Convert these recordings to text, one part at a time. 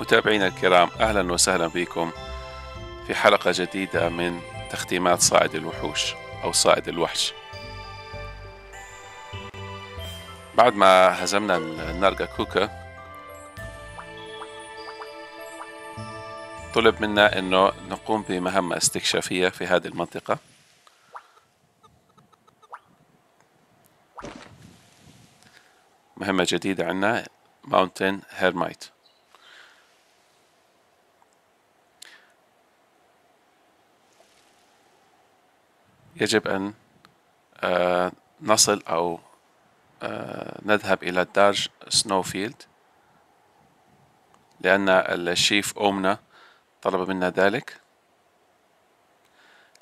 متابعينا الكرام أهلا وسهلا بكم في حلقة جديدة من تختيمات صائد الوحوش أو صائد الوحش. بعد ما هزمنا النارجا كوكا طلب منا أنه نقوم بمهمة استكشافية في هذه المنطقة. مهمة جديدة عنا Mountain Hermit يجب أن آه، نصل أو آه، نذهب إلى Darj Snowfield لأن ال Chief أومنا طلب منا ذلك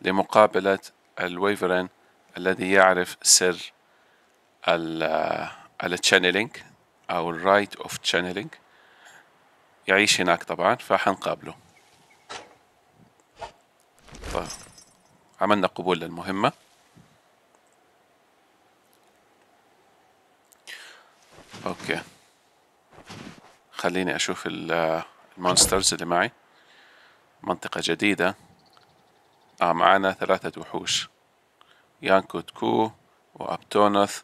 لمقابلة ال Wyvern الذي يعرف سر ال Channeling أو ال Rite of Channeling يعيش هناك طبعا فحنقابله طيب. عملنا قبول للمهمة. Okay. خليني أشوف ال monsters اللي معي. منطقة جديدة. آه معانا ثلاثة وحوش. يانكوت كو وابتونث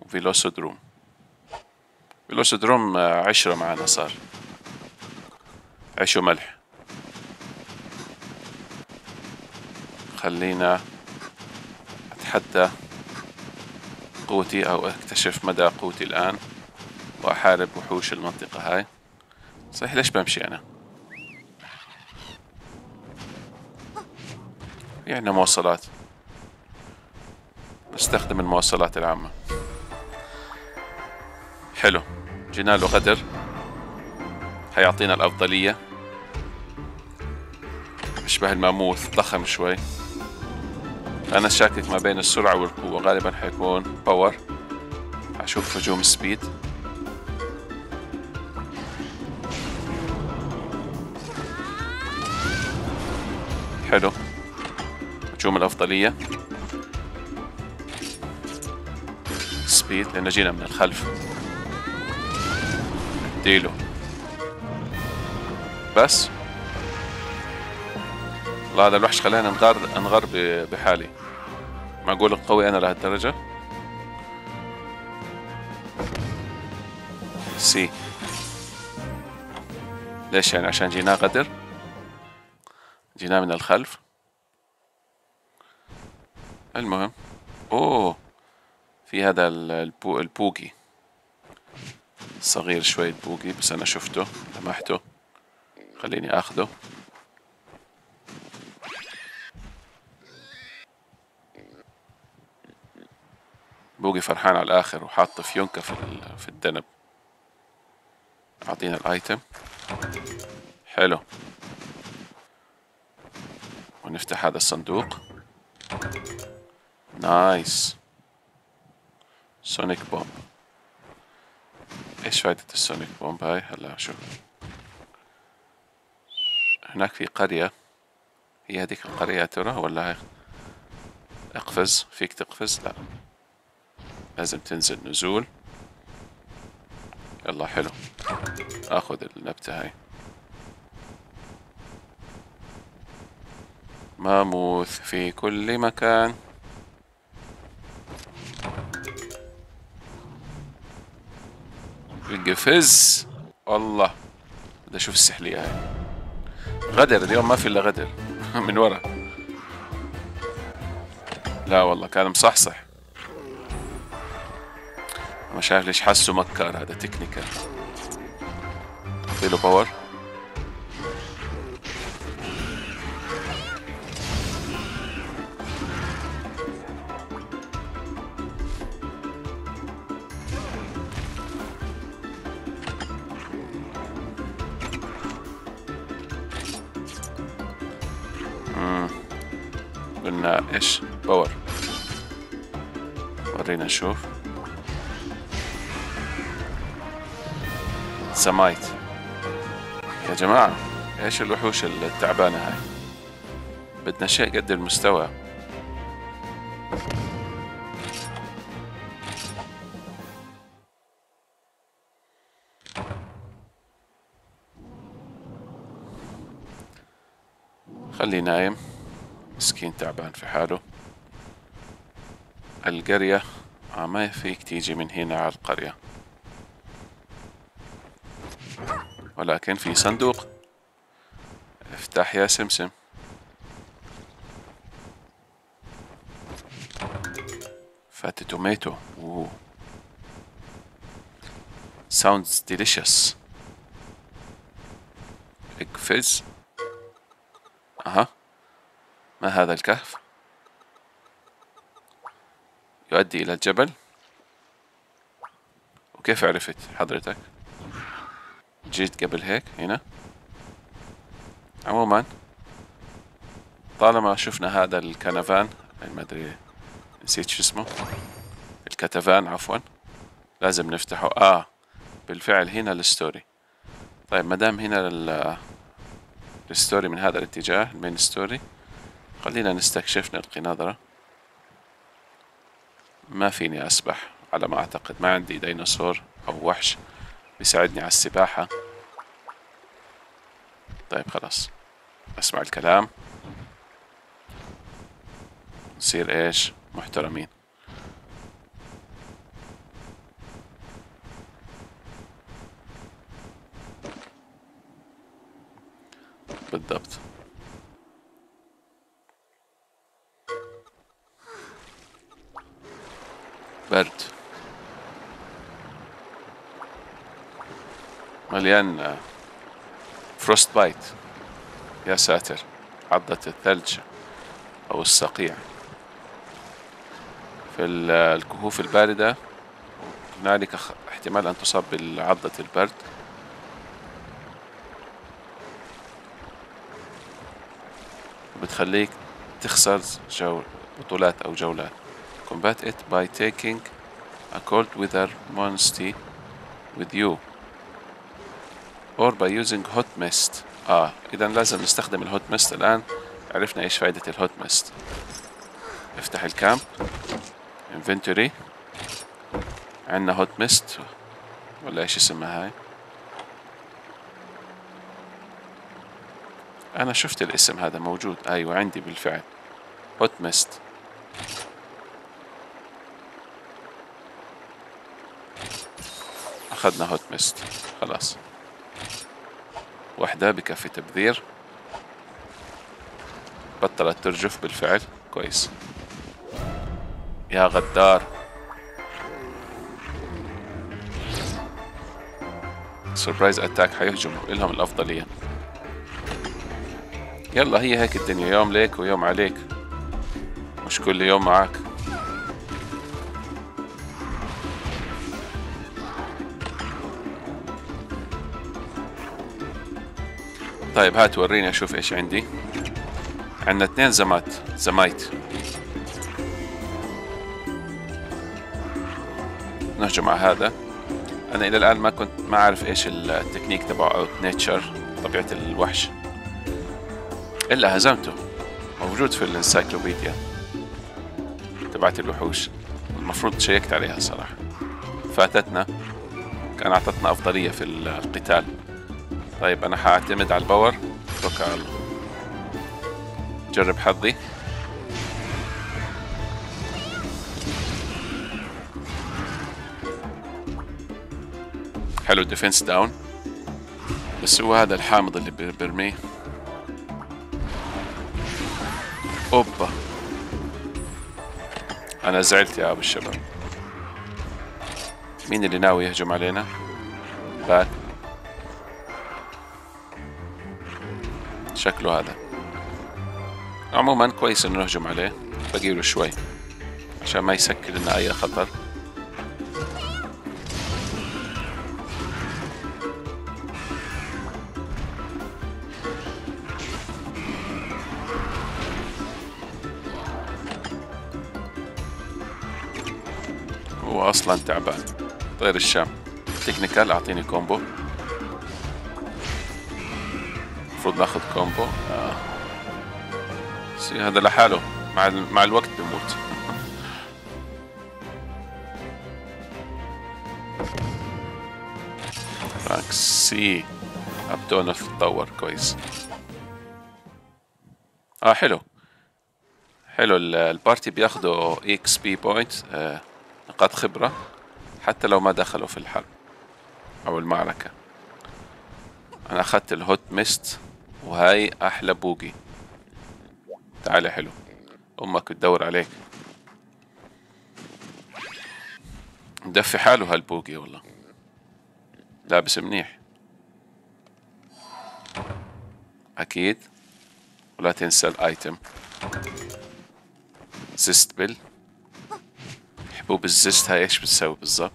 وفيلوسودروم. فيلوسودروم آه، عشرة معانا صار. عيش وملح خلينا أتحدى قوتي أو أكتشف مدى قوتي الآن وأحارب وحوش المنطقة هاي. صحيح ليش بمشي أنا؟ يعني مواصلات. نستخدم المواصلات العامة. حلو. جينا له غدر حيعطينا الأفضلية. بيشبه الماموث ضخم شوي. أنا شاكك ما بين السرعة والقوة. غالبا حيكون باور أشوف هجوم سبيد حلو. هجوم الأفضلية. سبيد لأن جينا من الخلف. اديله بس. لا هذا الوحش خلينا نغار نغار بحالي. معقول قوي أنا لهالدرجة. سي ليش يعني؟ عشان جينا غدر جينا من الخلف. المهم. أوه. في هذا البو البوقي. صغير شوي البوقي بس أنا شفته لمحته. خليني آخذه. بوقي فرحان على الآخر وحاط فيونكة في, في الدنب. أعطينا ال item. حلو. ونفتح هذا الصندوق. Nice. Sonic Bomb. إيش فايدة السونيك بومب هاي؟ هلا شوف. هناك في قرية. هي هذيك القرية ترى ولا هاي اقفز. فيك تقفز؟ لا. لازم تنزل نزول. يلا حلو. آخذ النبتة هاي. ماموث في كل مكان. القفز الله. بدي أشوف السحلية هاي. غدر اليوم ما في إلا غدر. من ورا. لا والله كان مصحصح. مش عارف ليش حاسه مكار هذا technical له power. قلنا إيش؟ Power. ورينا نشوف. سمايت. يا جماعة إيش الوحوش التعبانة هاي؟ بدنا شيء قد المستوى. خلي نايم. مسكين تعبان في حاله. القرية آه، ما فيك تيجي من هنا على القرية. ولكن في صندوق؟ افتح يا سمسم. فات توميتو. أوه. Sounds delicious. Fizz. أها. ما هذا الكهف؟ يؤدي إلى الجبل. وكيف عرفت حضرتك؟ جيت قبل هيك هنا. عموما طالما شفنا هذا الكنفان ما أدري نسيت شو اسمه. الكتفان عفوا. لازم نفتحه. آه بالفعل هنا ال story. طيب مدام هنا ال story من هذا الاتجاه ال main story خلينا نستكشف نلقي نظرة. ما فيني أسبح على ما أعتقد. ما عندي ديناصور أو وحش. بيساعدني على السباحة. طيب خلاص أسمع الكلام. نصير إيش؟ محترمين. بالضبط. برد. مليان فروست بايت يا ساتر عضة الثلج أو الصقيع. في الكهوف الباردة هنالك احتمال أن تصاب بعضة البرد. بتخليك تخسر جو بطولات أو جولات. Combat it by taking a cold weather monster with you. Or by using hot mist آه اذا لازم نستخدم ال hot mist الآن. عرفنا إيش فائدة الهوت ميست افتح ال camp inventory عندنا hot mist ولا إيش اسمها هاي؟ أنا شفت الاسم هذا موجود. أيوه عندي بالفعل. hot mist أخذنا هوت ميست خلاص. واحدة بكفي تبذير. بطلت ترجف بالفعل. كويس. يا غدار. سربرايز اتاك حيهجموا. لهم الأفضلية. يلا هي هيك الدنيا. يوم ليك ويوم عليك. مش كل يوم معاك. طيب هات وريني أشوف إيش عندي. عندنا اثنين زمات Zamite. نهجم على هذا. أنا إلى الآن ما كنت ما أعرف إيش التكنيك تبعه أو nature طبيعة الوحش. إلا هزمته. موجود في ال encyclopedia تبعت الوحوش. المفروض شيكت عليها الصراحة فاتتنا كان أعطتنا أفضلية في القتال. طيب أنا حأعتمد على ال power. الله جرب حظي. حلو defense down بس هو هذا الحامض اللي برميه أوبا. أنا زعلت يا أبو الشباب. مين اللي ناوي يهجم علينا؟ شكله هذا. عموما كويس إنه نهجم عليه. بقيله شوي. عشان ما يسكر لنا أي خطر. هو أصلا تعبان. طير الشام. تكنيكال أعطيني كومبو. المفروض ناخذ كومبو. آه. هذا لحاله. مع مع الوقت بيموت. راكسي ابدونا تتطور كويس. آه حلو. حلو ال- ال party بياخدوا XP point نقاط خبرة حتى لو ما دخلوا في الحرب أو المعركة. أنا أخذت ال hot mist. وهاي أحلى Poogie. تعال حلو. أمك بتدور عليك. مدفي حاله هال Poogie والله. لابس منيح. أكيد. ولا تنسى ال item. zest pill حبوب ال zest هاي إيش بتسوي بالضبط؟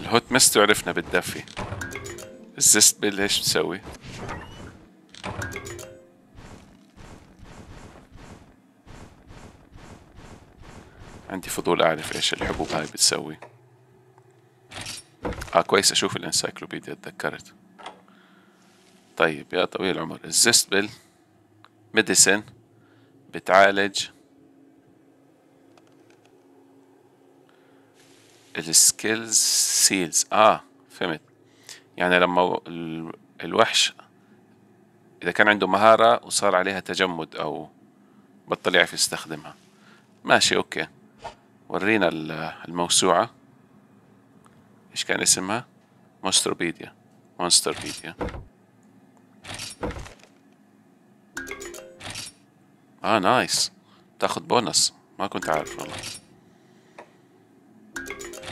ال hot mist عرفنا بتدفي ال zest pill إيش بتسوي؟ عندي فضول أعرف إيش الحبوب هاي بتسوي. آه كويس أشوف ال encyclopedia تذكرت. طيب يا طويل العمر ال zest pill medicine بتعالج ال skills seals. آه فهمت. يعني لما ال- الوحش إذا كان عنده مهارة وصار عليها تجمد أو بطل يعرف يستخدمها. ماشي okay. ورينا ال- الموسوعة. إيش كان اسمها؟ Monstropedia. Monsterpedia آه nice. تاخد بونص. ما كنت عارف والله.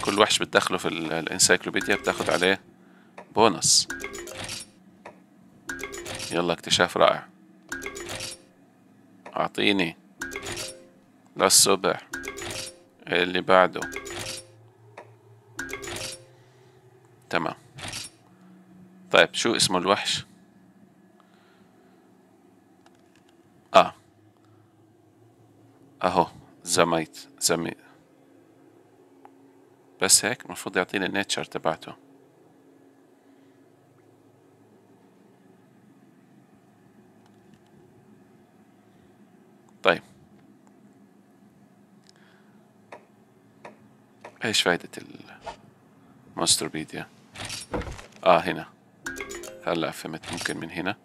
كل وحش بتدخله في ال- encyclopedia بتاخد عليه بونص. يلا اكتشاف رائع. أعطيني. للصبح اللي بعده. تمام. طيب شو اسمه الوحش؟ آه. أهو زميت زميت بس هيك المفروض يعطيني النيتشر تبعته طيب إيش فايدة المونستروبيديا آه هنا. هلا فهمت ممكن من هنا.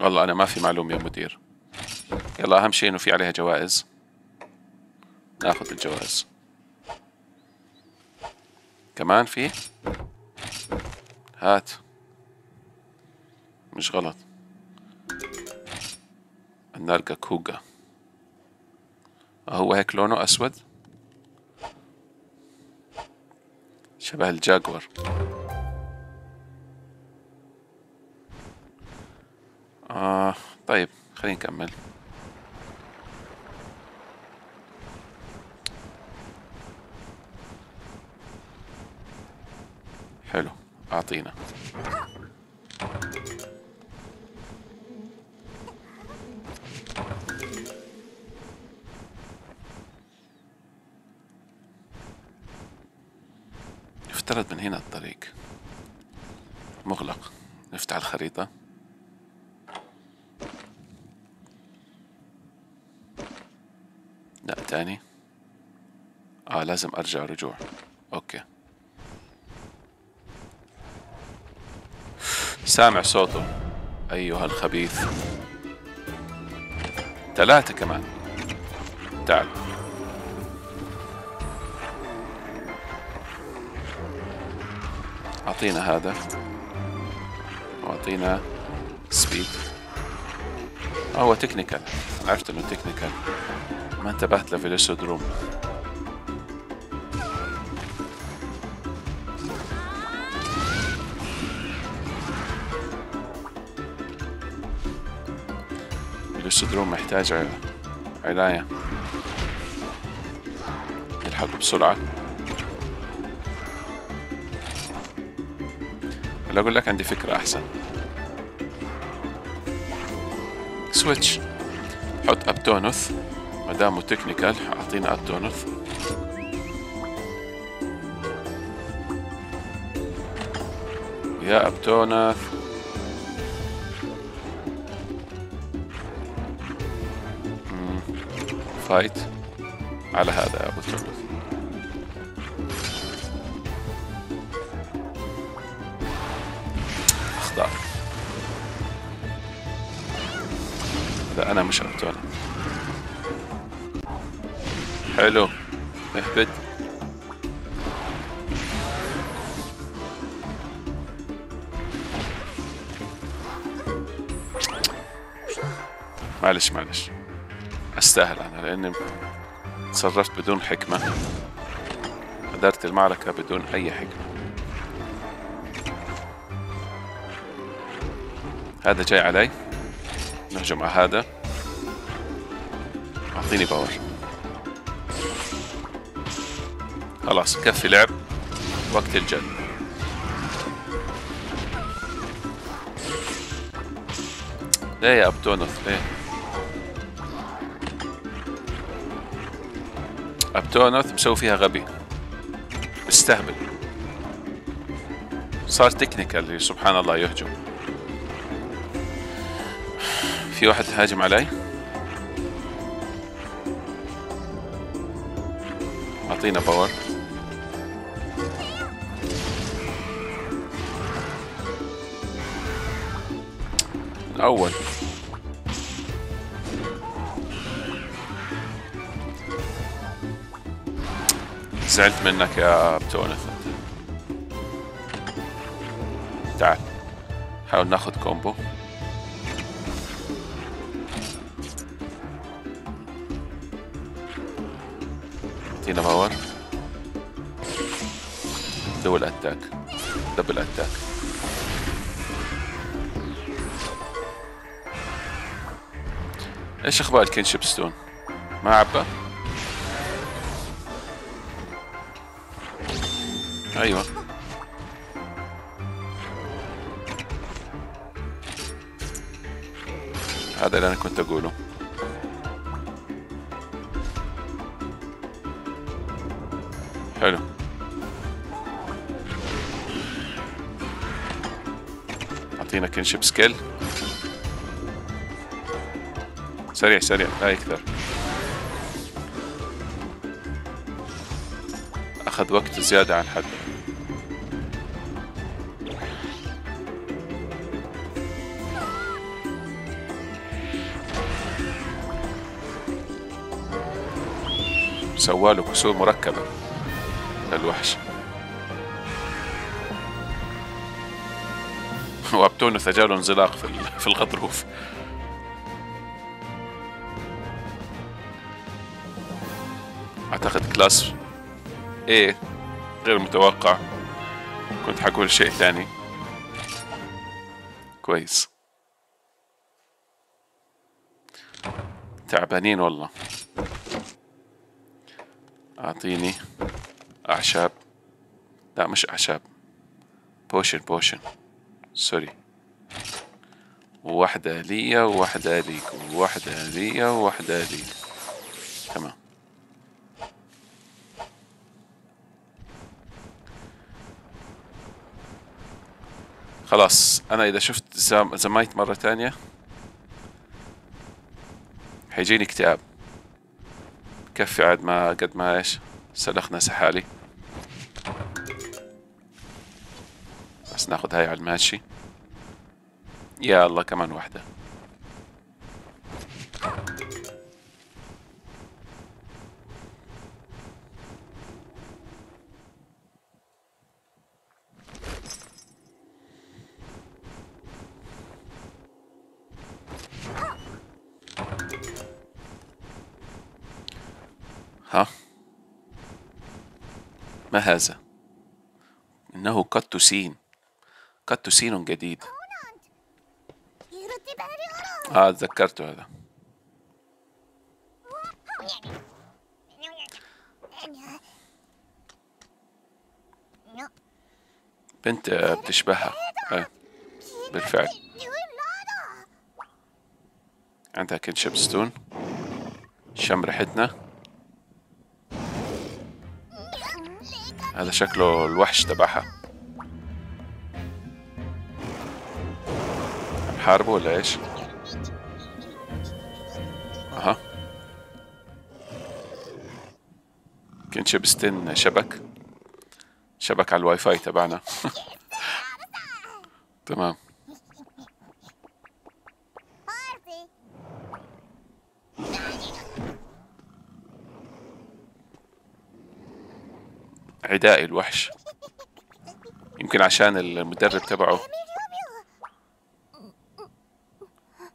والله أنا ما في معلومة يا مدير. يلا أهم شيء إنه في عليها جوائز. ناخذ الجوائز. كمان في؟ هات. مش غلط. النرجة كوجا. هو هيك لونه أسود. شبه الجاكور. آه طيب خلينا نكمل. حلو أعطينا. يفترض من هنا الطريق. مغلق. نفتح الخريطة. لا تاني. آه لازم أرجع رجوع. أوكي. سامع صوته أيها الخبيث. ثلاثة كمان. تعال. أعطينا هذا. وأعطينا speed هو technical عرفت إنه technical ما انتبهت ل Velocidrome Velocidrome محتاج عناية. يلحق بسرعة. هلا أقول لك عندي فكرة أحسن. switch حط Aptonoth ما دامه technical أعطينا Aptonoth يا Aptonoth فايت على هذا أبو تولد اخضر هذا أنا مش ابتون حلو. اهبد. معلش معلش. أستاهل أنا لأني تصرفت بدون حكمة. أدرت المعركة بدون أي حكمة. هذا جاي علي. نهجم على هذا. أعطيني باور. خلاص كفي لعب. وقت الجد. ليه يا Aptonoth ليه Aptonoth مسوي فيها غبي. استهبل. صار technical سبحان الله يهجم. في واحد هاجم علي؟ أعطينا power. الأول زعلت منك يا Aptonoth تعال حاول ناخذ combo. اعطينا power. double attack double attack. إيش أخبار ال kinship stone؟ ما عبى أيوه. هذا اللي أنا كنت أقوله. حلو. أعطينا كنشب سكيل سريع سريع. لا يكثر. أخذ وقت زيادة عن حد. سواله كسور مركبة. للوحش وأبتون ثجاله انزلاق في في الغضروف. أعتقد كلاس إيه غير متوقع. كنت حقول شيء ثاني. كويس. تعبانين والله. أعطيني أعشاب. لا مش أعشاب. potion potion. sorry. واحدة ليا وواحدة ليك وواحدة ليا وواحدة ليك تمام. خلاص أنا إذا شفت زمايت مرة تانية حيجيني اكتئاب. كفي عاد ما قد ما إيش سلخنا سحالي. بس ناخذ هاي على الماشي. يا الله كمان واحدة هذا. إنه قطوسين قطوسين جديد. آه تذكرت هذا. بنت بتشبهها. آه. بالفعل. عندها كنشب ستون. شم ريحتنا هذا شكله الوحش تبعها. حاربه ولا إيش؟ أها. kinship stone شبك. شبك على الواي فاي تبعنا. تمام. عدائي الوحش. يمكن عشان المدرب تبعه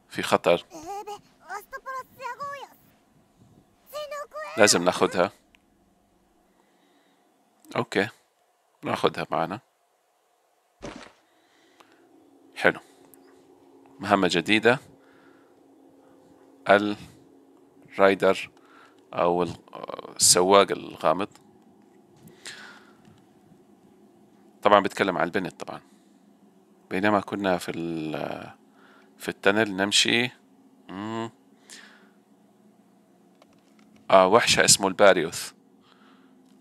في خطر. لازم ناخدها أوكي. ناخدها معنا. حلو. مهمة جديدة. الرايدر أو السواق الغامض. طبعا بتكلم عن البنت طبعا. بينما كنا في في التنل نمشي آه وحشة اسمه الباريوث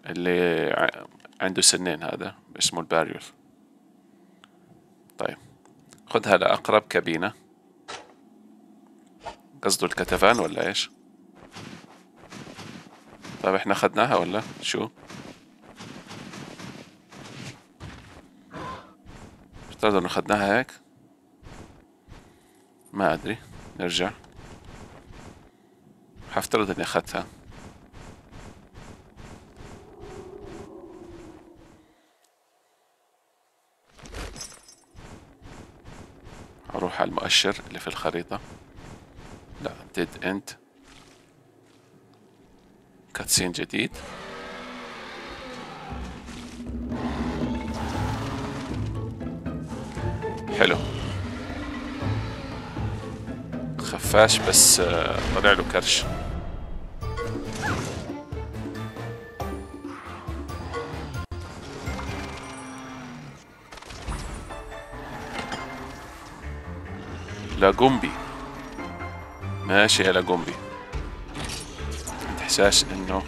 اللي عنده سنين هذا اسمه الباريوث. طيب خذها لأقرب كابينة. قصده الكتفان ولا إيش؟ طيب إحنا خدناها ولا شو؟ افترض انه خدناها هيك؟ ما أدري. نرجع. هفترض اني اخدتها أروح على المؤشر اللي في الخريطة. لا dead end cutscene جديد. حلو. خفاش بس آه، طلع له كرش. لاجومبي. ماشي يا لاجومبي. احساس إنه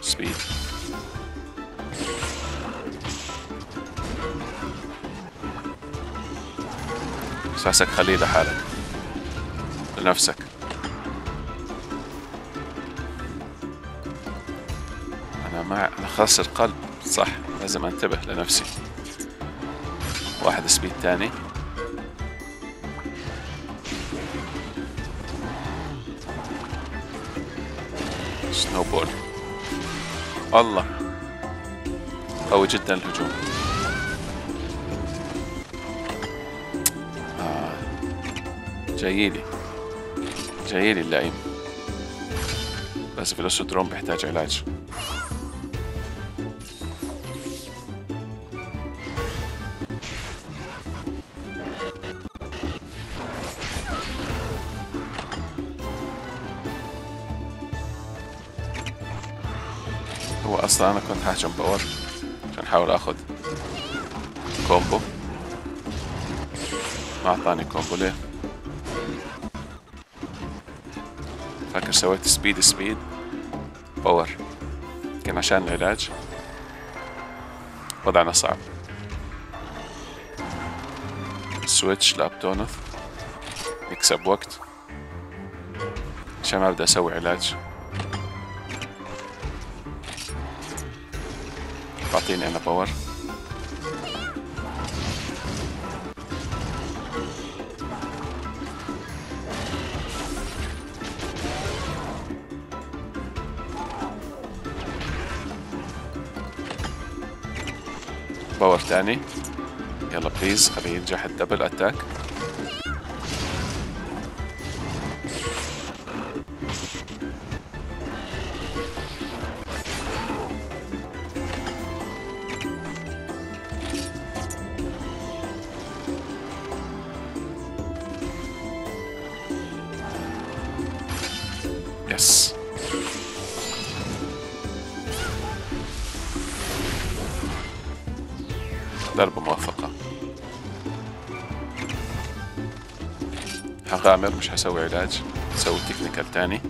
سبيد احساسك خليه لحالك. لنفسك. أنا مع أنا خاسر قلب صح لازم أنتبه لنفسي. واحد speed تاني. snowball. الله. قوي جدا الهجوم. جايلي. جايلي اللئيم بس Velocidrome بيحتاج علاج. هو أصلا أنا كنت ههجم power عشان احاول آخذ combo. ما أعطاني combo ليه؟ سويت speed speed power كان عشان العلاج. وضعنا صعب. switch ل Aptonoth نكسب وقت. عشان ما أبدأ أسوي علاج. تعطيني أنا power power تاني يلا please خليه ينجح ال double attack ضربة موفقة هغامر مش هسوي علاج هسوي تكنيكال تاني.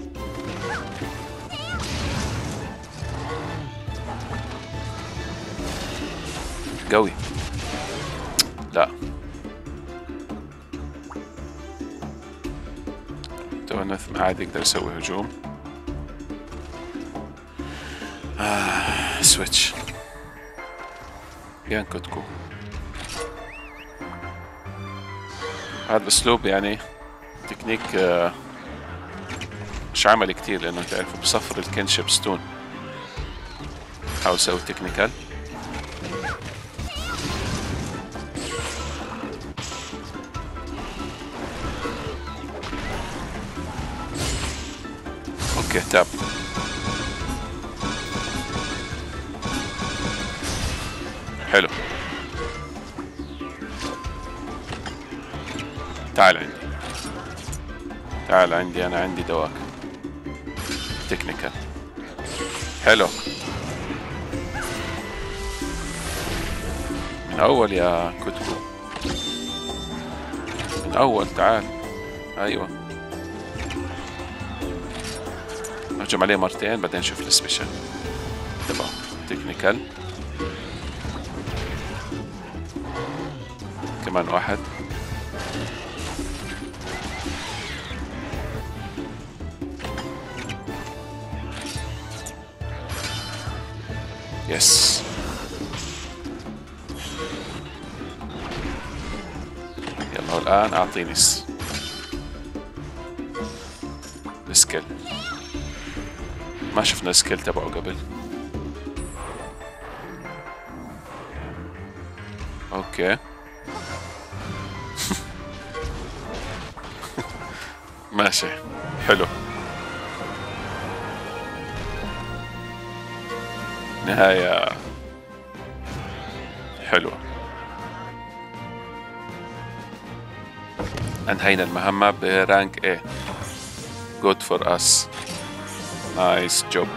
قوي. لا. تونث ما عاد يقدر يسوي هجوم. آه switch Yian Kut-Ku هذا الأسلوب يعني تكنيك آه، مش عملي كتير لأنه تعرفوا بصفر ال kinship stone. حاول أسوي technical دواك. technical. حلو. من أول يا Kut-Ku من أول تعال. أيوه. نهجم عليه مرتين بعدين نشوف ال special. تبعه. technical. كمان واحد. yes يلا والآن أعطيني ال skill. ما شفنا ال skill تبعه قبل. okay. ماشي. حلو. نهاية حلوة. أنهينا المهمة برانك A. Good for us. Nice job.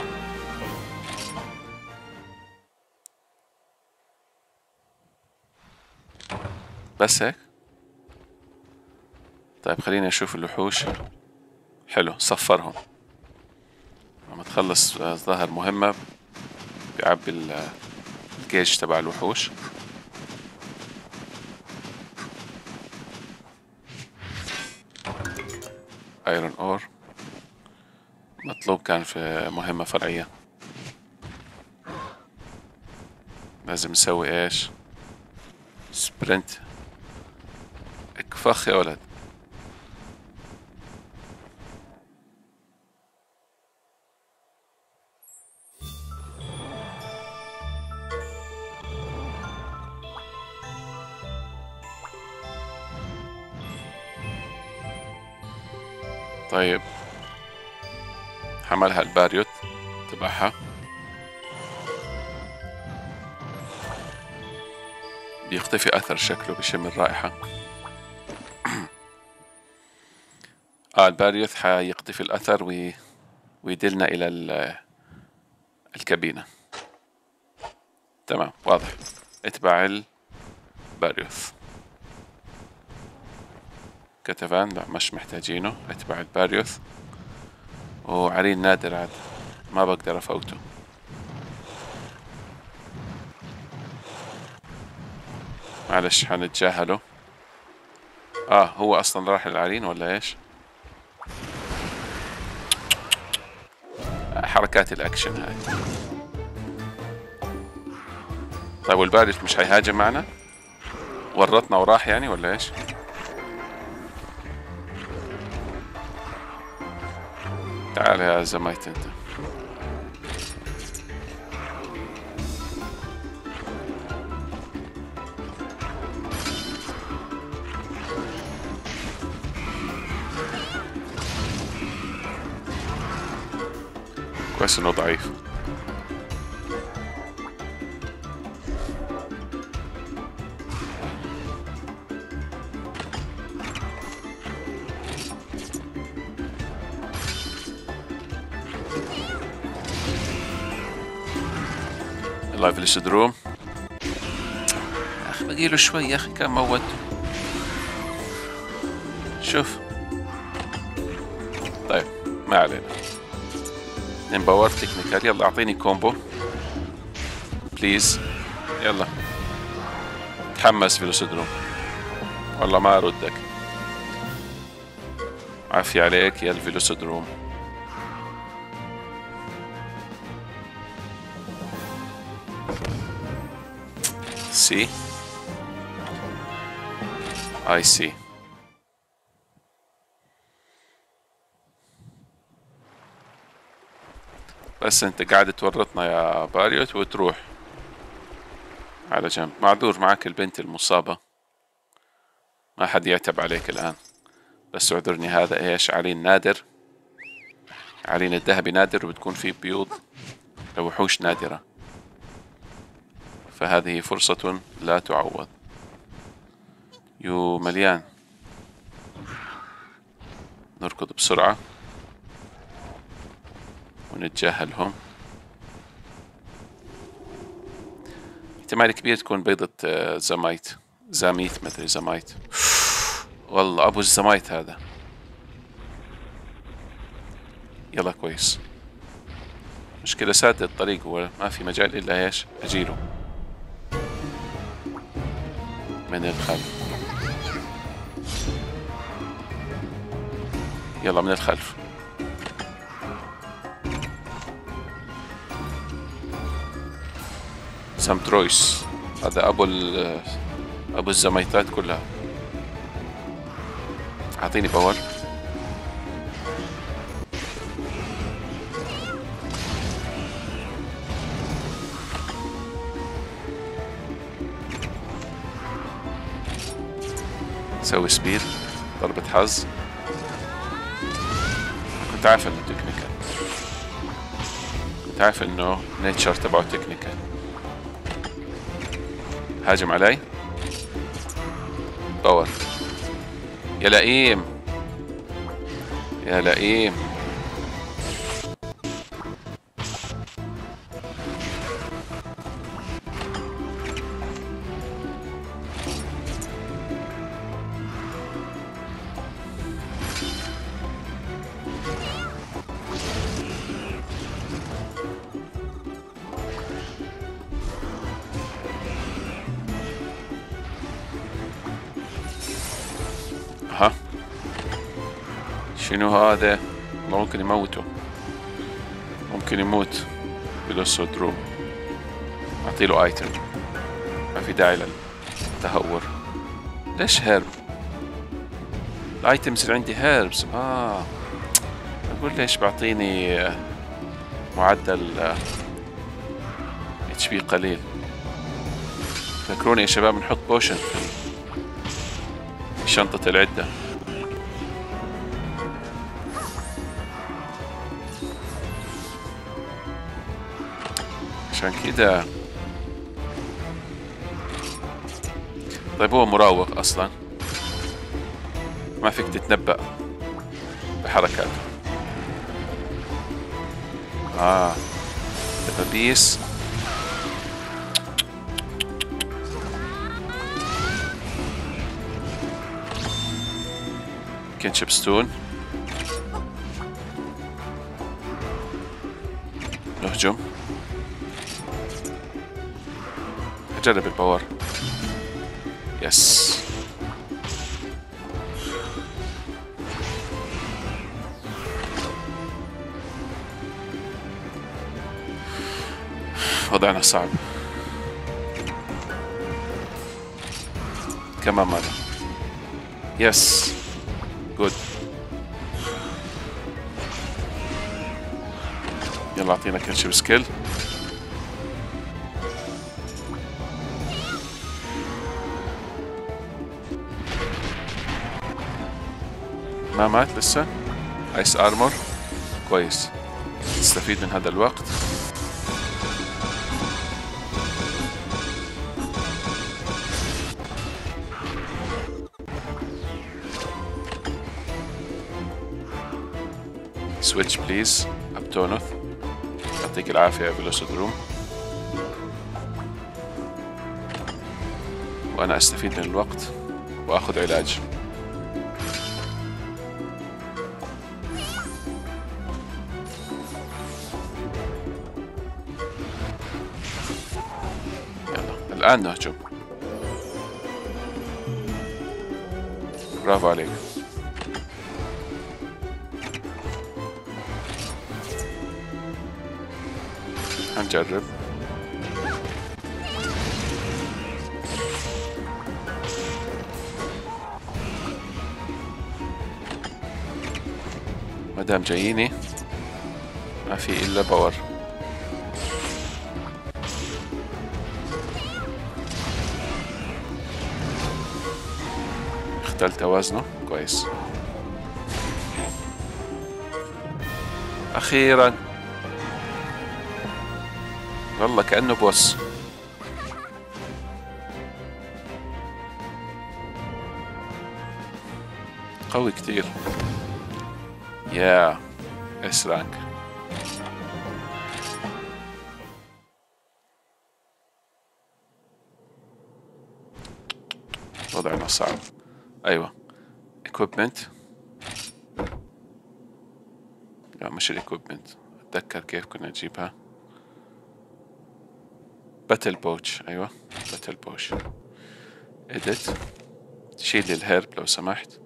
بس هيك؟ طيب خليني أشوف الوحوش. حلو صفرهم. لما تخلص ظهر مهمة. بيعبي الجيج تبع الوحوش. iron ore مطلوب كان في مهمة فرعية. لازم نسوي إيش؟ sprint اكفخ يا ولد. طيب. حملها ال Barioth. تبعها. بيختفي أثر شكله بشم الرائحة آه ال Barioth حيختفي الأثر وي... ويدلنا إلى ال... الكابينة. تمام واضح. اتبع ال Barioth كتفان لا مش محتاجينه اتبع الباريوث وعرين نادر عاد ما بقدر أفوته. معلش حنتجاهله. آه هو أصلا راح للعرين ولا إيش؟ حركات الأكشن هاي. طيب والباريوث مش هيهاجم معنا؟ ورطنا وراح يعني ولا إيش؟ تعال يا زميت انت كويس انه لا يا Velocidrome يا أخي باقي له شوي يا أخي كان موته شوف. طيب ما علينا. اثنين power technical يلا أعطيني combo please يلا. تحمس Velocidrome والله ما اردك عافية عليك يا ال Velocidrome easy easy بس انت قاعد تورطنا يا Barioth وتروح. على جنب. معذور معك البنت المصابة. ما حد يعتب عليك الآن. بس اعذرني هذا إيش؟ عرين نادر عرين الذهبي نادر وبتكون فيه بيوض لوحوش نادرة. فهذه فرصة لا تعوض. يو مليان. نركض بسرعة. ونتجاهلهم. احتمال كبير تكون بيضة آه، زمايت زاميت مدري زمايت والله أبو الزمايت هذا. يلا كويس. مشكلة ساد الطريق هو ما في مجال إلا إيش؟ أجيله. من الخلف. يلا من الخلف. سامترويس هذا أبو أبو الزميتات كلها. أعطيني power. سوي speed ضربة حظ. كنت عارف إنه technical كنت عارف إنه nature تبعه technical هاجم علي. باور. يا لئيم. يا لئيم. ممكن يموته ممكن يموت فيلوسودروم اعطيله item ما في داعي للتهور. ليش herb؟ ال items اللي عندي herbs. آه. أقول ليش بعطيني آه، معدل HP قليل؟ فكروني يا شباب نحط potion في شنطة العدة. عشان كده. طيب هو مراوغ أصلا. ما فيك تتنبأ بحركاته. آه. دبابيس كنشب ستون نهجم. أجرب الباور يس وضعنا صعب كمان مرة yes good يلا اعطينا كنشب skill ما مات لسه. ice armor كويس. نستفيد من هذا الوقت. switch please أبتونوث يعطيك العافية يا فيلوسودروم وأنا أستفيد من الوقت. وأخذ علاج. الآن نهجم برافو عليك. هنجرب. مدام جاييني ما في إلا باور. اختل توازنه كويس. أخيرا. والله كأنه boss. قوي كتير. يا S rank وضعنا صعب. أيوه. Equipment. لا مش ال equipment أتذكر كيف كنا نجيبها. battle pouch أيوه battle pouch edit شيل ال herb لو سمحت.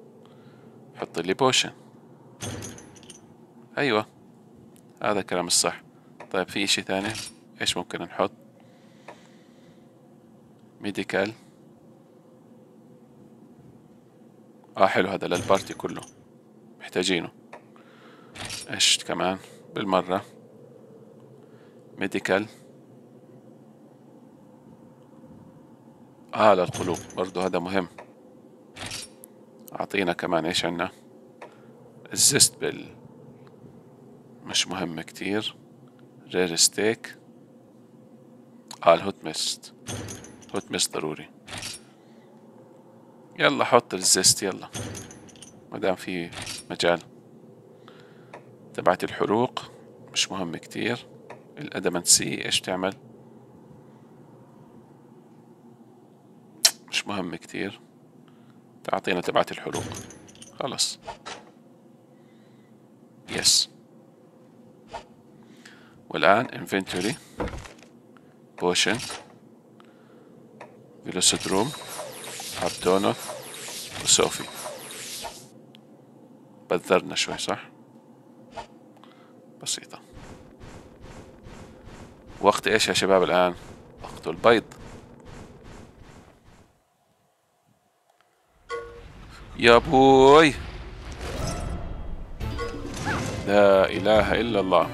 حط لي potion أيوه هذا كلام الصح. طيب في إشي ثاني؟ إيش ممكن نحط؟ medical آه حلو هذا لل party كله. محتاجينه. إيش كمان؟ بالمرة. medical. آه للقلوب. برضو هذا مهم. أعطينا كمان إيش عنا ال zest بال مش مهم كتير. rare steak. آه ال hot mist. hot mist ضروري. يلا حط ال zest يلا. مدام في مجال تبعت الحروق مش مهم كتير. ال adamant seed إيش تعمل؟ مش مهم كتير. تعطينا تبعت الحروق. خلص yes والآن inventory potion فيلوسيدروم أبتونوث وصوفي بذرنا شوي صح؟ بسيطة. وقت إيش يا شباب الآن؟ وقت البيض. يا بوي لا إله إلا الله.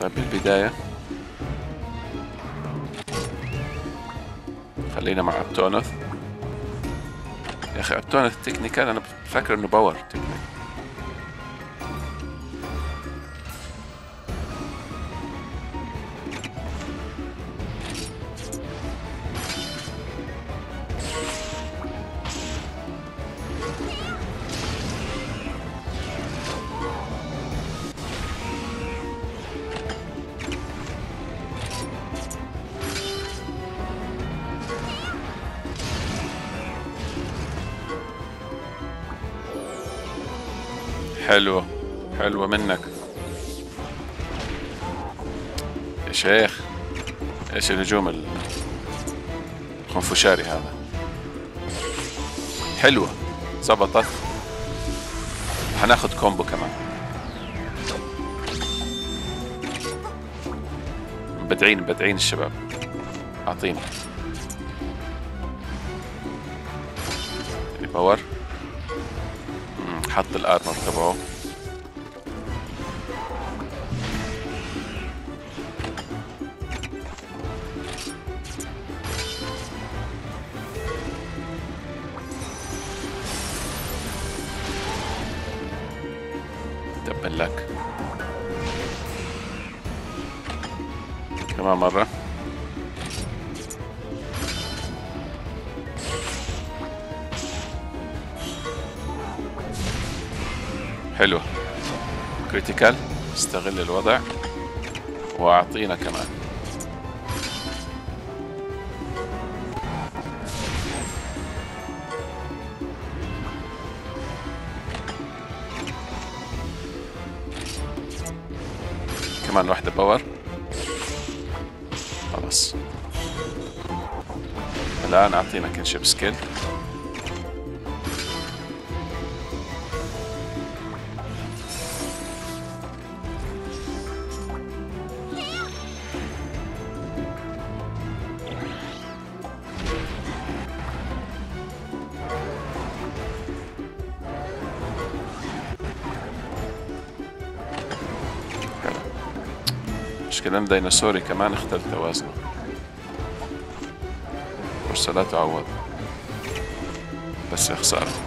طيب بالبداية خلينا مع أبتونث يا أخي أبتونث technical أنا فاكر إنه power technique حلوة حلوة منك. يا شيخ إيش الهجوم الخنفشاري هذا؟ حلوة. زبطت هناخد كومبو كمان. مبدعين مبدعين الشباب. أعطيني. باور حط الارمر تبعه. تبا لك. كمان مرة. حلوة critical استغل الوضع. وأعطينا كمان. كمان واحدة power خلاص. الآن أعطينا كنشب skill مشكلة ان ديناصوري كمان اختل توازنه فرصة لا تعوض. بس يا خسارة.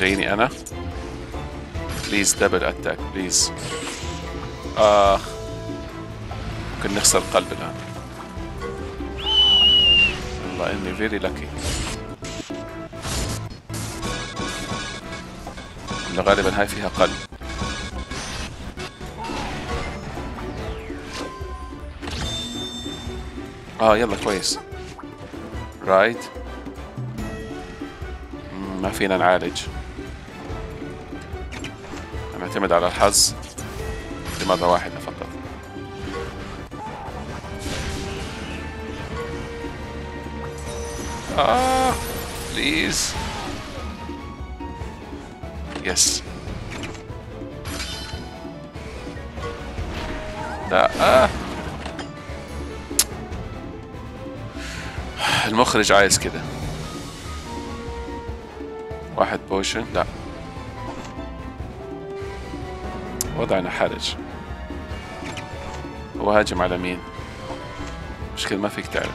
جايني أنا. please double attack please اخ ممكن نخسر قلب الآن. والله إني very lucky غالبا هاي فيها قلب. آه يلا كويس. right ما فينا نعالج. نعتمد على الحظ لمرة واحدة فقط. آه please yes لا آه. المخرج عايز كده. واحد potion لا. وضعنا حرج. هو هاجم على مين؟ مشكلة ما فيك تعرف.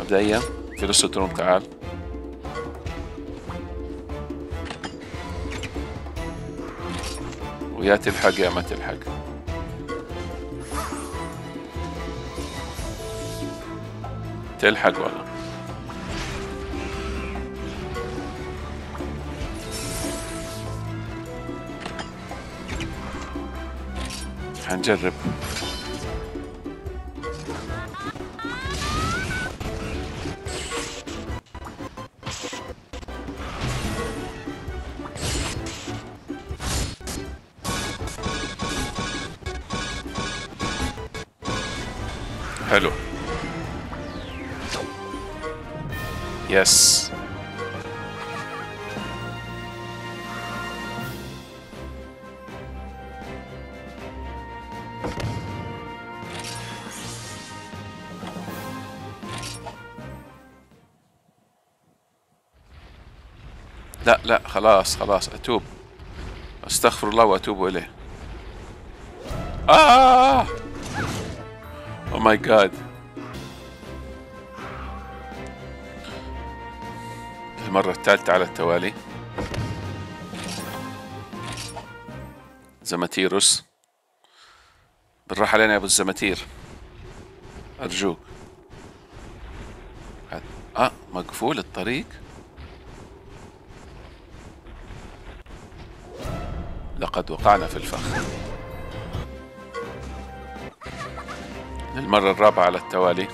مبدئيا فيلوسودروم تعال. ويا تلحق يا ما تلحق. تلحق ولا حنجرب حلو يس لا لا خلاص خلاص أتوب. أستغفر الله وأتوب إليه. آه! أو ماي جاد المرة الثالثة على التوالي. زماتيروس بالراحة علينا يا أبو الزماتير أرجوك. آه مقفول الطريق. لقد وقعنا في الفخ. للمرة الرابعة على التوالي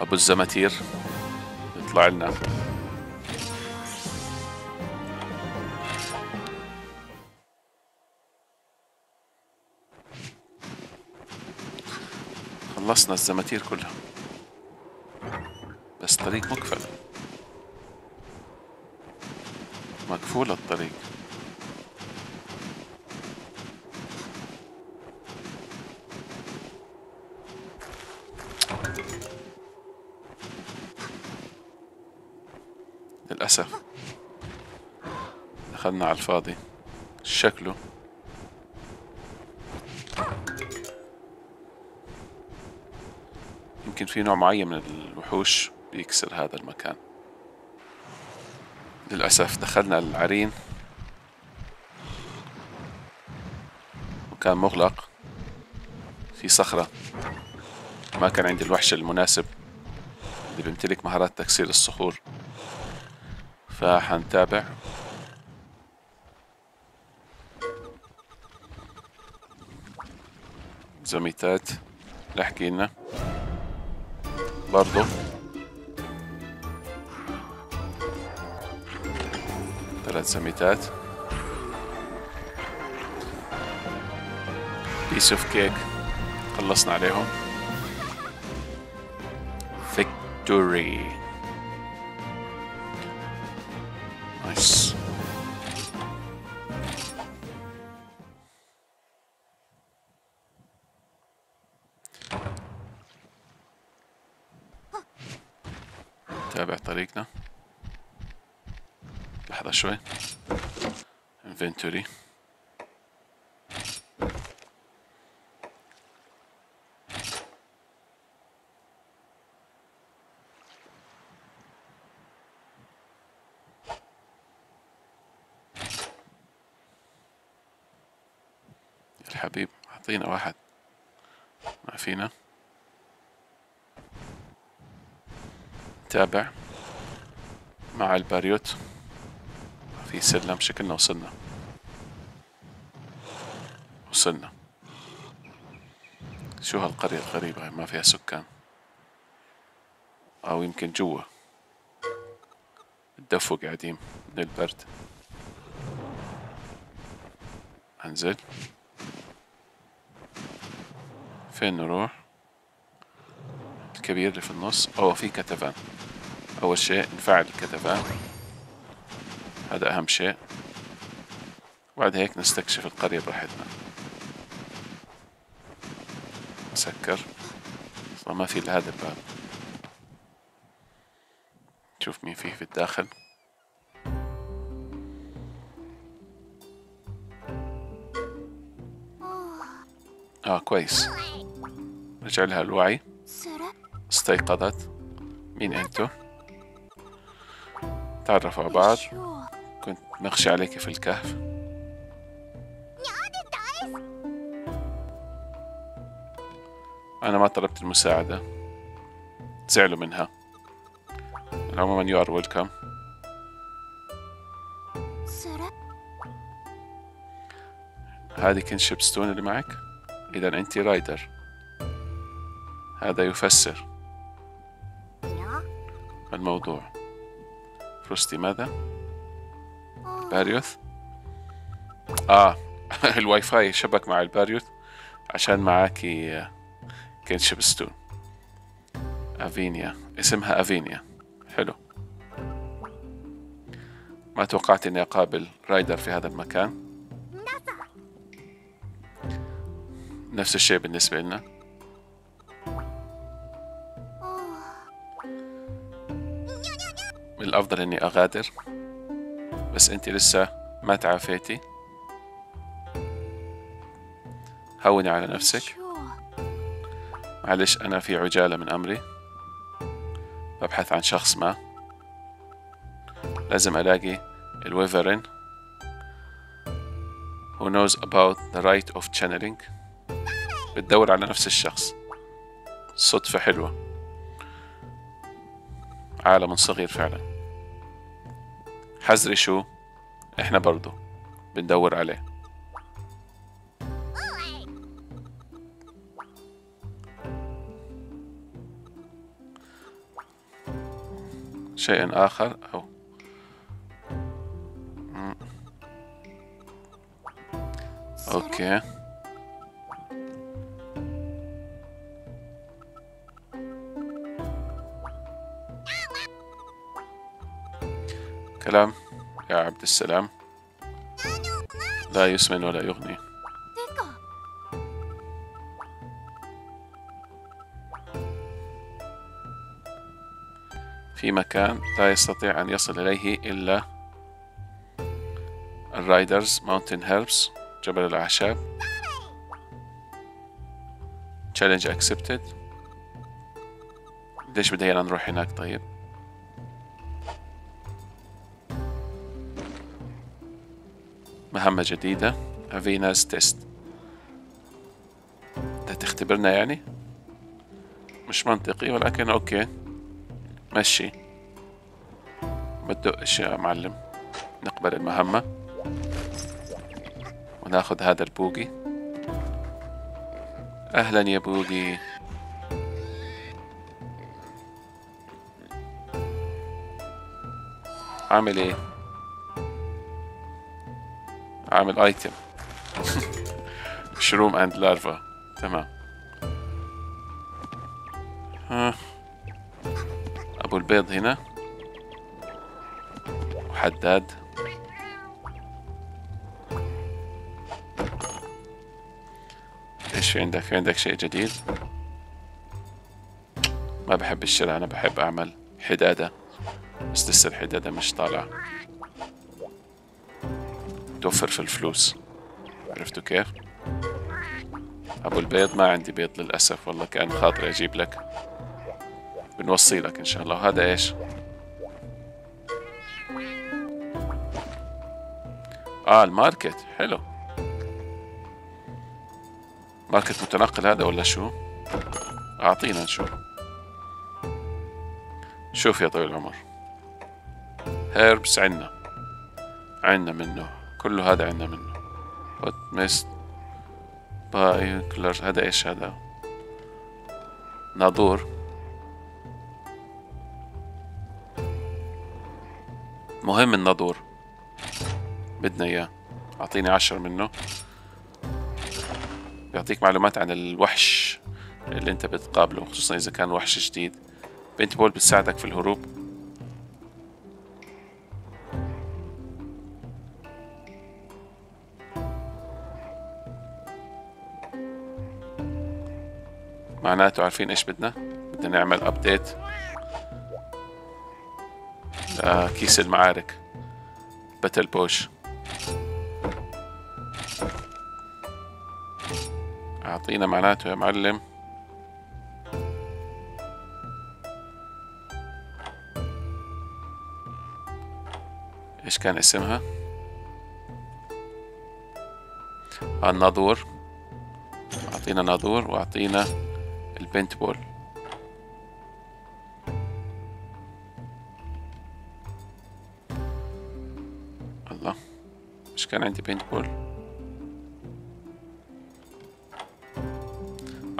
أبو الزماتير يطلع لنا. خلصنا الزماتير كلها بس الطريق مقفل. مقفول الطريق للأسف دخلنا على الفاضي. شكله. يمكن في نوع معين من الوحوش بيكسر هذا المكان. للأسف دخلنا العرين. وكان مغلق. في صخرة. ما كان عندي الوحش المناسب اللي بيمتلك مهارات تكسير الصخور. فحنتابع زميتات احكي لنا. برضو. ثلاث سميتات piece of cake خلصنا عليهم. victory الحبيب أعطينا واحد. ما فينا. تابع. مع الباريوت في سلم. شكلنا وصلنا. وصلنا. شو هالقرية الغريبة ما فيها سكان. أو يمكن جوا. الدفوا قاعدين. من البرد. أنزل. فين نروح. الكبير اللي في النص. أوه في كتفان. أول شيء نفعل الكتفان. هذا أهم شيء. بعد هيك نستكشف القرية براحتنا. سكر أصلا ما في إلا هذا الباب. نشوف مين فيه في الداخل. آه كويس. رجع لها الوعي استيقظت. مين انتو؟ تعرفوا على بعض. كنت مخشي عليك في الكهف. أنا ما طلبت المساعدة. زعلوا منها. عموما you are welcome. هذه kinship stone اللي معك. إذا أنت rider هذا يفسر الموضوع. frosty ماذا؟ باريوث؟ آه الواي فاي شبك مع الباريوث عشان معاكي kinship stone. أفينيا اسمها أفينيا. حلو. ما توقعت إني أقابل رايدر في هذا المكان؟ نفس الشيء بالنسبة لنا. الأفضل إني أغادر. بس أنت لسه ما تعافيتي. هوني على نفسك. معلش أنا في عجالة من أمري. ببحث عن شخص ما. لازم ألاقي الويفرين. Who knows about the right of channeling. بتدور على نفس الشخص. صدفة حلوة. عالم صغير فعلا. حزري شو؟ إحنا برضو بندور عليه. شيء آخر أو أوكي. كلام يا عبد السلام. لا يسمن ولا يغني. في مكان لا يستطيع أن يصل إليه إلا ال riders mountain herbs جبل الأعشاب. Challenge accepted. ليش بدينا نروح هناك طيب؟ مهمة جديدة فيناس Test. انت تختبرنا يعني؟ مش منطقي ولكن okay. مشي. ما تدقش يا معلم. نقبل المهمة. وناخذ هذا البوجي أهلا يا بوجي عامل إيه؟ عامل item shroom and larva تمام ها ابو البيض هنا وحداد إيش في عندك؟ في عندك شيء جديد؟ ما بحب الشراء أنا بحب أعمل حدادة. بس لسه الحدادة مش طالعة. توفر في الفلوس. عرفتوا كيف؟ أبو البيض ما عندي بيض للأسف والله كأن خاطري أجيب لك. بنوصي لك إن شاء الله. هذا إيش؟ آه ال market. حلو. market متنقل هذا ولا شو؟ أعطينا نشوف. شوف يا طويل العمر. herbs عنا. عنا منه. كله هذا عنا منه. hot meats binocular هذا إيش هذا؟ ناظور. مهم الناظور. بدنا إياه. أعطيني عشر منه. بيعطيك معلومات عن الوحش اللي أنت بتقابله خصوصا إذا كان وحش جديد. paintball بتساعدك في الهروب. معناته عارفين إيش بدنا؟ بدنا نعمل update لكيس المعارك. battle pouch أعطينا معناته يا معلم. إيش كان اسمها؟ الناظور. أعطينا ناظور وأعطينا البنت بول الله. مش كان عندي بنت بول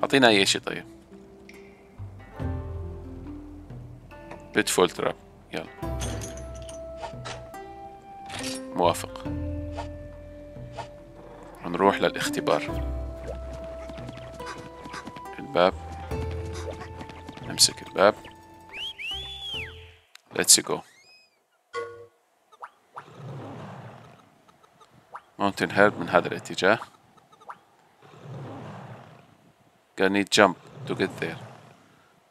أعطينا أي شيء طيب. بيتفول تراب يلا. موافق. نروح للاختبار. نمسك الباب. Let's go. Mountain herb من هذا الاتجاه. Gonna need jump to get there?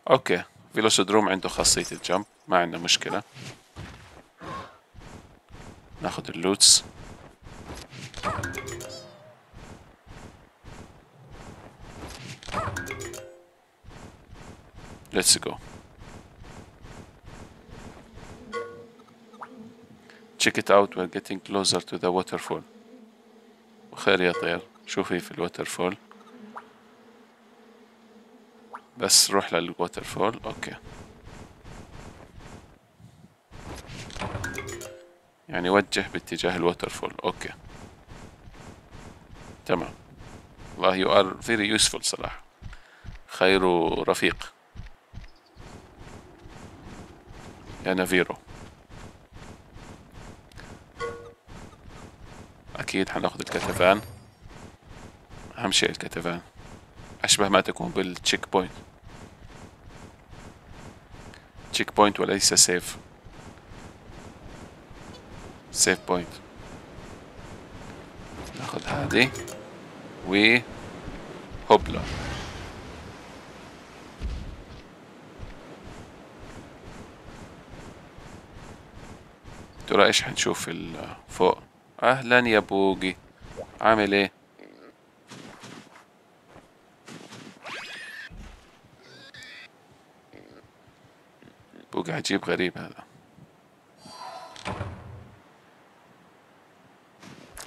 okay فيلوسيدروم عنده خاصية ال jump ما عندنا مشكلة. ناخد اللوتس. Let's go. Check it out we're getting closer to the waterfall. خير يا طير شوفي في ال waterfall بس روح لل waterfall okay. يعني وجه باتجاه ال waterfall okay. تمام. والله you are very useful صراحة. خير رفيق. يا نافيرو أكيد حناخد الكتفان. أهم شيء الكتفان. أشبه ما تكون بال check point. check point وليس save. save point. ناخد هذه. و هوبلا ترى إيش حنشوف فوق أهلا يا بوقي عامل إيه؟ بوقي عجيب غريب هذا.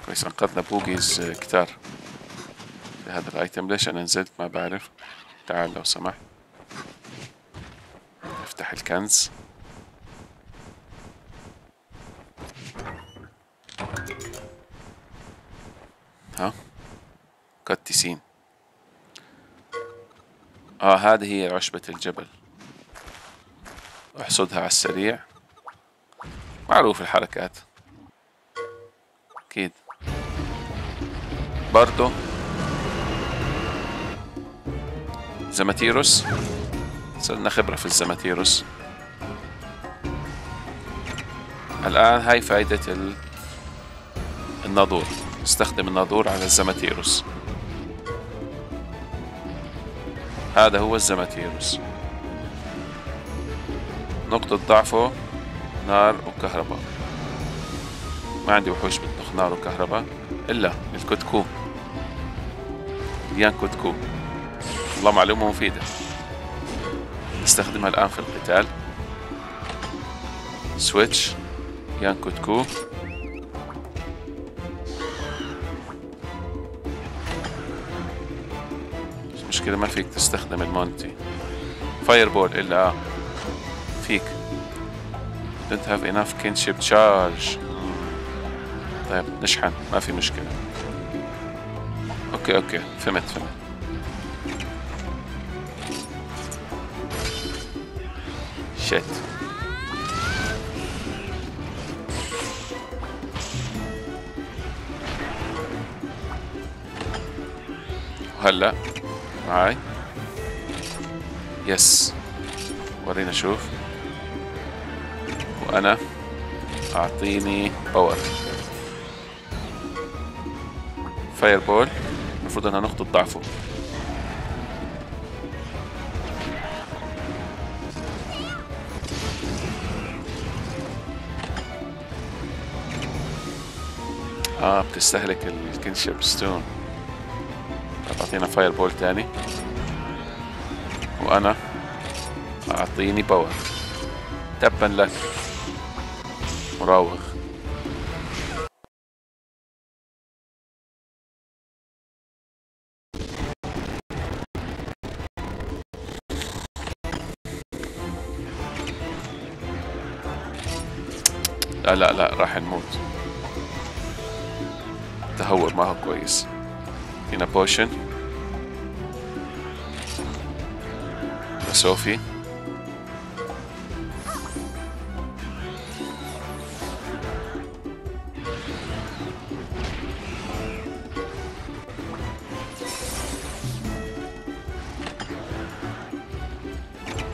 كويس أنقذنا بوقيز كتار هذا الآيتم. ليش أنا نزلت؟ ما بعرف. تعال لو سمحت. أفتح الكنز. ها؟ كتسين آه هذه هي عشبة الجبل. احصدها على السريع. معروف الحركات. أكيد. برضو. زماتيروس. صرنا خبرة في الزماتيروس. الآن هاي فايدة الناظور. استخدم الناظور على الزماتيروس. هذا هو الزماتيروس. نقطة ضعفه نار وكهرباء. ما عندي وحوش بتطخ نار وكهرباء إلا الكتكو ديان كتكو والله معلومة مفيدة. نستخدمها الآن في القتال. سويتش. يان كتكو المشكلة ما فيك تستخدم ال monstie. fireball إلا فيك. Don't have enough kinship charge. طيب نشحن. ما في مشكلة. okay okay. فهمت فهمت. shit وهلا معاي yes ورينا شوف. وأنا أعطيني power fireball المفروض إنها نقطة ضعفه آه بتستهلك ال kinship stone أعطينا fireball تاني. وأنا أعطيني power تبا لك. مراوغ. لا لا لا راح نموت. تهور ما هو كويس. هنا بوشن صوفي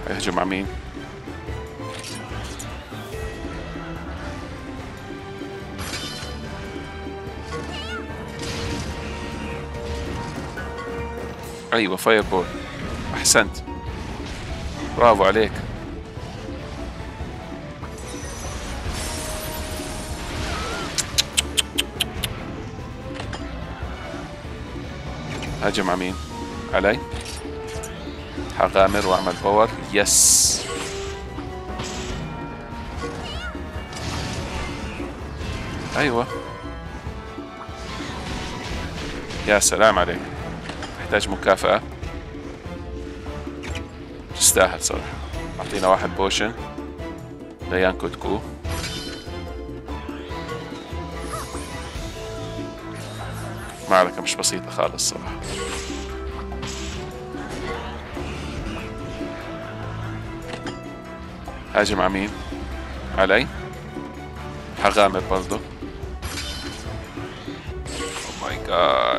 هيهجم على مين؟ أيوه فاير بول احسنت برافو عليك. هاجم على مين علي حغامر وأعمل power. Yes. أيوه. يا سلام عليك. تحتاج مكافأة. تستاهل صراحة. أعطينا واحد potion ل يان كوتكو. معركة مش بسيطة خالص صراحة. هاجم على مين؟ علي. حغامر برضو. أو ماي جاد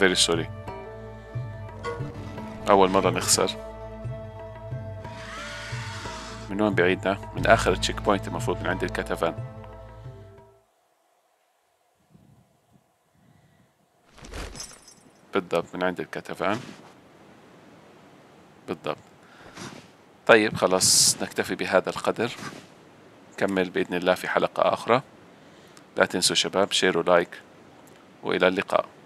Very sorry. أول مرة نخسر. من وين بعيدنا؟ من آخر checkpoint المفروض من عند الكتفان. بالضبط من عند الكتفان. بالضبط. طيب خلاص نكتفي بهذا القدر. نكمل بإذن الله في حلقة أخرى لا تنسوا شباب شيروا like وإلى اللقاء.